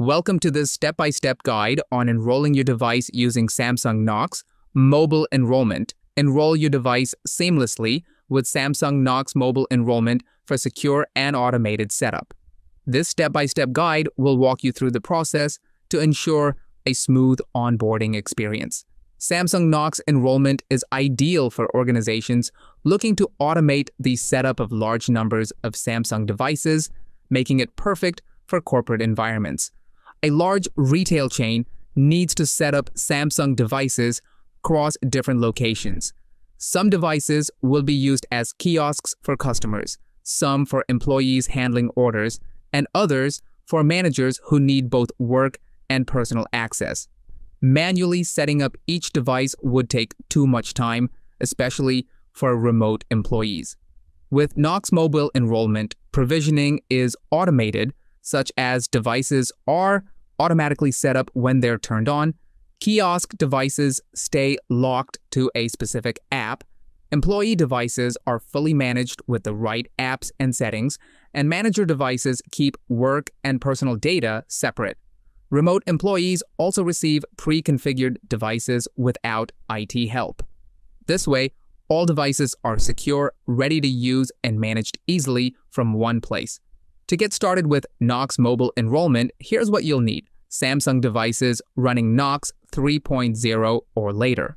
Welcome to this step-by-step guide on enrolling your device using Samsung Knox Mobile Enrollment. Enroll your device seamlessly with Samsung Knox Mobile Enrollment for secure and automated setup. This step-by-step guide will walk you through the process to ensure a smooth onboarding experience. Samsung Knox enrollment is ideal for organizations looking to automate the setup of large numbers of Samsung devices, making it perfect for corporate environments. A large retail chain needs to set up Samsung devices across different locations. Some devices will be used as kiosks for customers, some for employees handling orders, and others for managers who need both work and personal access. Manually setting up each device would take too much time, especially for remote employees. With Knox Mobile enrollment, provisioning is automated, such as devices are automatically set up when they're turned on, kiosk devices stay locked to a specific app, employee devices are fully managed with the right apps and settings, and manager devices keep work and personal data separate. Remote employees also receive pre-configured devices without IT help. This way, all devices are secure, ready to use, and managed easily from one place. To get started with Knox Mobile enrollment, here's what you'll need. Samsung devices running Knox 3.0 or later.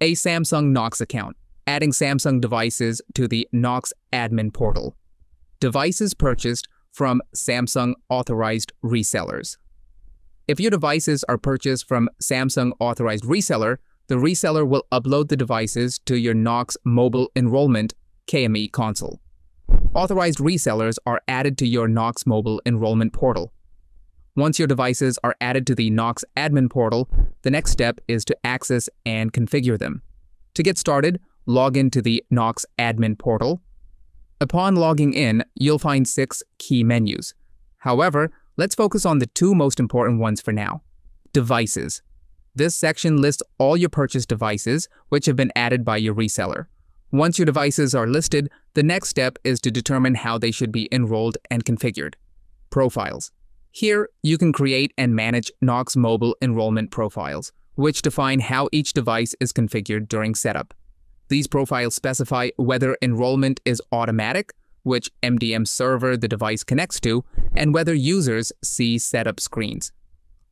A Samsung Knox account, adding Samsung devices to the Knox admin portal. Devices purchased from Samsung authorized resellers. If your devices are purchased from Samsung authorized reseller, the reseller will upload the devices to your Knox Mobile Enrollment KME console. Authorized resellers are added to your Knox Mobile Enrollment portal. Once your devices are added to the Knox admin portal, the next step is to access and configure them. To get started, log into the Knox admin portal. Upon logging in, you'll find six key menus. However, Let's focus on the two most important ones for now. Devices. This section lists all your purchased devices, which have been added by your reseller. Once your devices are listed, the next step is to determine how they should be enrolled and configured. Profiles. Here, you can create and manage Knox Mobile enrollment profiles, which define how each device is configured during setup. These profiles specify whether enrollment is automatic which MDM server the device connects to, and whether users see setup screens.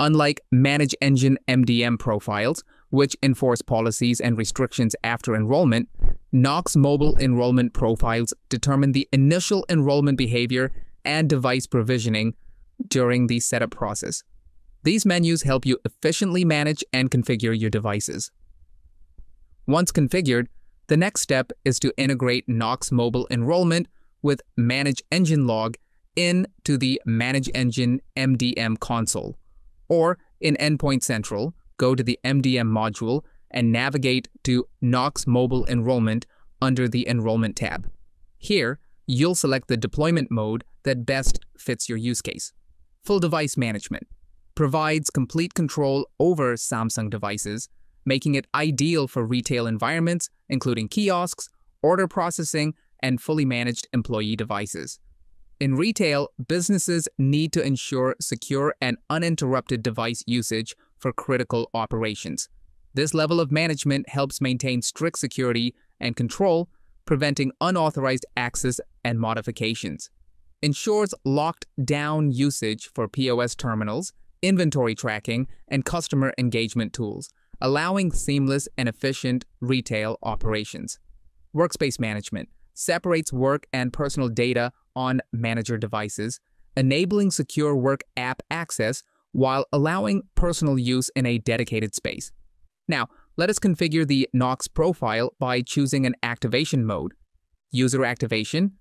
Unlike Manage Engine MDM profiles, which enforce policies and restrictions after enrollment, Knox mobile enrollment profiles determine the initial enrollment behavior and device provisioning during the setup process. These menus help you efficiently manage and configure your devices. Once configured, the next step is to integrate Knox mobile enrollment with Manage Engine log into the Manage Engine MDM console. Or in Endpoint Central, go to the MDM module and navigate to Knox Mobile Enrollment under the Enrollment tab. Here, you'll select the deployment mode that best fits your use case. Full Device Management provides complete control over Samsung devices, making it ideal for retail environments, including kiosks, order processing, and fully managed employee devices. In retail, businesses need to ensure secure and uninterrupted device usage for critical operations. This level of management helps maintain strict security and control, preventing unauthorized access and modifications. Ensures locked down usage for POS terminals, inventory tracking, and customer engagement tools, allowing seamless and efficient retail operations. Workspace management separates work and personal data on manager devices, enabling secure work app access while allowing personal use in a dedicated space. Now, let us configure the Knox profile by choosing an activation mode. User activation.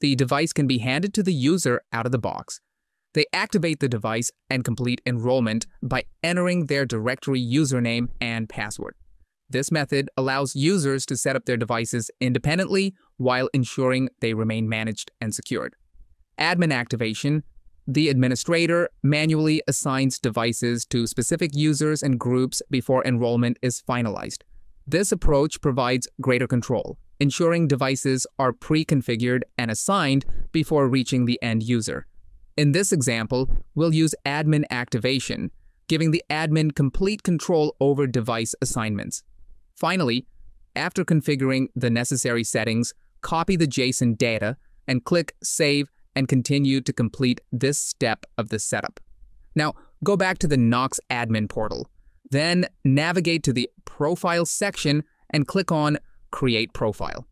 The device can be handed to the user out of the box. They activate the device and complete enrollment by entering their directory username and password. This method allows users to set up their devices independently while ensuring they remain managed and secured. Admin activation the administrator manually assigns devices to specific users and groups before enrollment is finalized. This approach provides greater control, ensuring devices are pre-configured and assigned before reaching the end user. In this example, we'll use admin activation, giving the admin complete control over device assignments. Finally, after configuring the necessary settings, copy the JSON data and click Save and continue to complete this step of the setup. Now, go back to the Knox admin portal. Then navigate to the Profile section and click on Create Profile.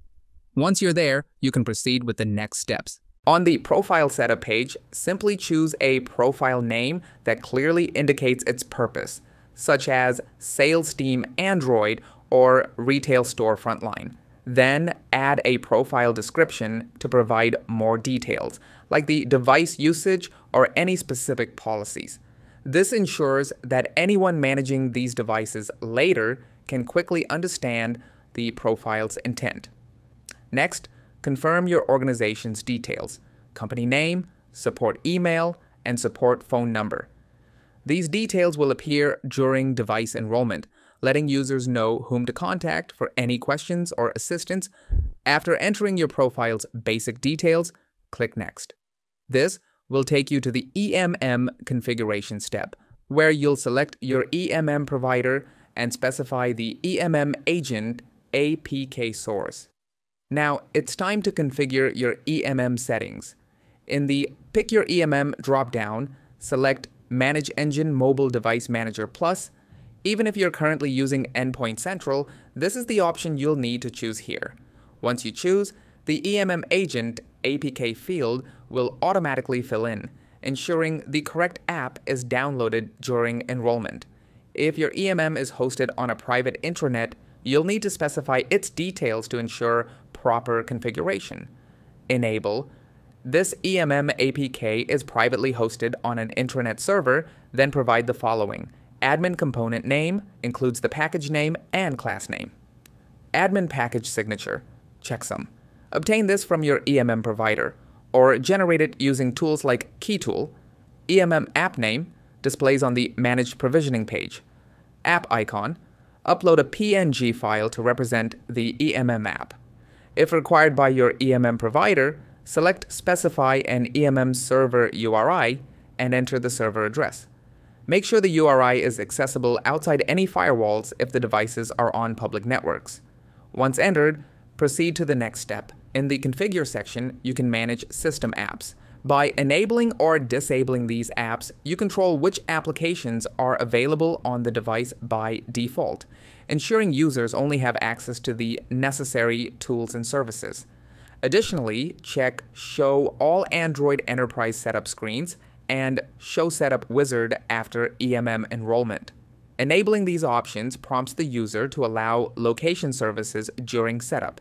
Once you're there, you can proceed with the next steps. On the Profile Setup page, simply choose a profile name that clearly indicates its purpose, such as Sales Team Android or Retail Store Frontline. Then add a profile description to provide more details, like the device usage or any specific policies. This ensures that anyone managing these devices later can quickly understand the profile's intent. Next, confirm your organization's details company name, support email, and support phone number. These details will appear during device enrollment, letting users know whom to contact for any questions or assistance. After entering your profile's basic details, click Next. This will take you to the EMM configuration step, where you'll select your EMM provider and specify the EMM agent APK source. Now, it's time to configure your EMM settings. In the Pick Your EMM dropdown, select Manage Engine Mobile Device Manager Plus even if you're currently using Endpoint Central, this is the option you'll need to choose here. Once you choose, the EMM agent APK field will automatically fill in, ensuring the correct app is downloaded during enrollment. If your EMM is hosted on a private intranet, you'll need to specify its details to ensure proper configuration. Enable. This EMM APK is privately hosted on an intranet server, then provide the following Admin component name includes the package name and class name. Admin package signature, checksum. Obtain this from your EMM provider, or generate it using tools like KeyTool. EMM app name displays on the Managed Provisioning page. App icon, upload a PNG file to represent the EMM app. If required by your EMM provider, select Specify an EMM server URI and enter the server address. Make sure the URI is accessible outside any firewalls if the devices are on public networks. Once entered, proceed to the next step. In the Configure section, you can manage system apps. By enabling or disabling these apps, you control which applications are available on the device by default, ensuring users only have access to the necessary tools and services. Additionally, check Show All Android Enterprise Setup Screens and Show Setup Wizard after EMM enrollment. Enabling these options prompts the user to allow location services during setup.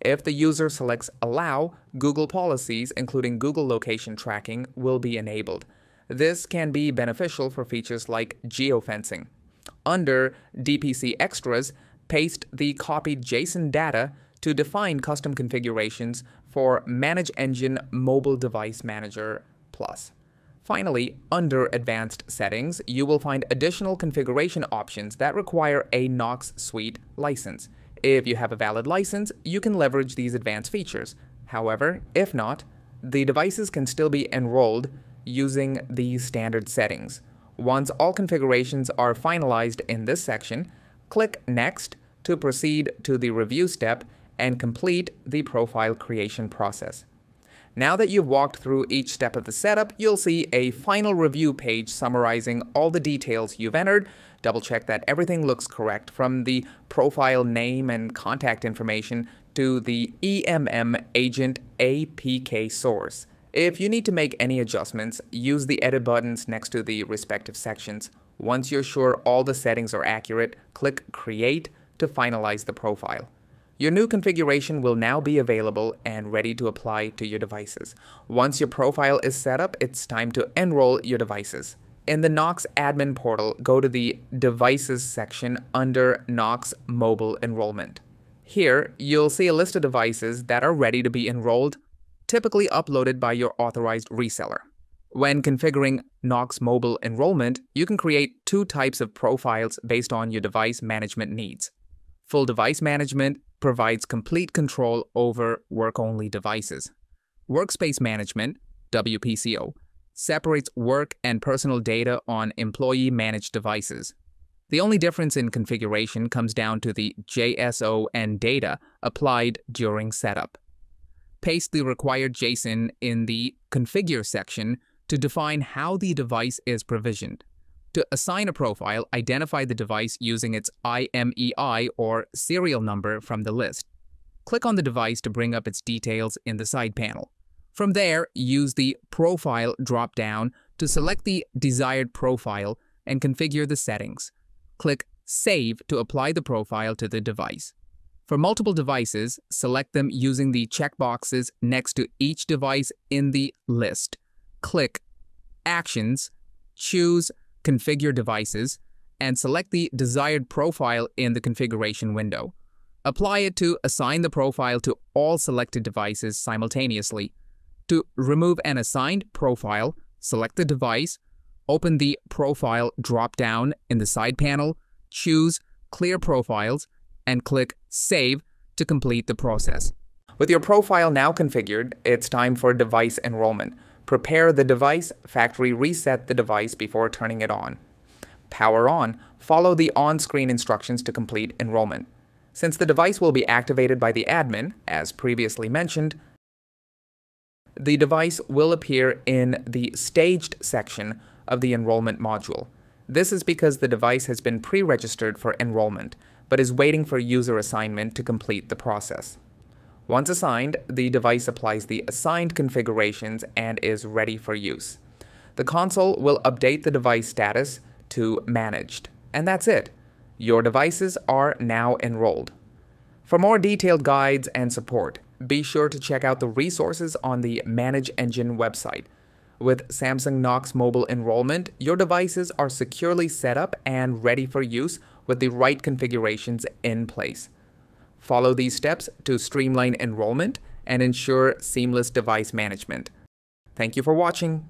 If the user selects Allow, Google policies, including Google location tracking, will be enabled. This can be beneficial for features like geofencing. Under DPC Extras, paste the copied JSON data to define custom configurations for Manage Engine Mobile Device Manager Plus. Finally, under Advanced Settings, you will find additional configuration options that require a Knox Suite license. If you have a valid license, you can leverage these advanced features. However, if not, the devices can still be enrolled using these standard settings. Once all configurations are finalized in this section, click Next to proceed to the review step and complete the profile creation process. Now that you've walked through each step of the setup, you'll see a final review page summarizing all the details you've entered. Double check that everything looks correct from the profile name and contact information to the EMM agent APK source. If you need to make any adjustments, use the edit buttons next to the respective sections. Once you're sure all the settings are accurate, click Create to finalize the profile. Your new configuration will now be available and ready to apply to your devices. Once your profile is set up, it's time to enroll your devices. In the Knox admin portal, go to the Devices section under Knox Mobile Enrollment. Here, you'll see a list of devices that are ready to be enrolled, typically uploaded by your authorized reseller. When configuring Knox Mobile Enrollment, you can create two types of profiles based on your device management needs. Full device management provides complete control over work only devices. Workspace Management, WPCO, separates work and personal data on employee managed devices. The only difference in configuration comes down to the JSON data applied during setup. Paste the required JSON in the Configure section to define how the device is provisioned. To assign a profile, identify the device using its IMEI or serial number from the list. Click on the device to bring up its details in the side panel. From there, use the Profile drop-down to select the desired profile and configure the settings click Save to apply the profile to the device. For multiple devices, select them using the checkboxes next to each device in the list. Click Actions, choose Configure Devices, and select the desired profile in the configuration window. Apply it to assign the profile to all selected devices simultaneously. To remove an assigned profile, select the device, Open the Profile drop-down in the side panel, choose Clear Profiles, and click Save to complete the process. With your profile now configured, it's time for device enrollment. Prepare the device, factory reset the device before turning it on. Power on, follow the on-screen instructions to complete enrollment. Since the device will be activated by the admin, as previously mentioned, the device will appear in the Staged section of the enrollment module. This is because the device has been pre-registered for enrollment, but is waiting for user assignment to complete the process. Once assigned, the device applies the assigned configurations and is ready for use. The console will update the device status to Managed, and that's it. Your devices are now enrolled. For more detailed guides and support, be sure to check out the resources on the Manage Engine website. With Samsung Knox Mobile enrollment, your devices are securely set up and ready for use with the right configurations in place. Follow these steps to streamline enrollment and ensure seamless device management. Thank you for watching.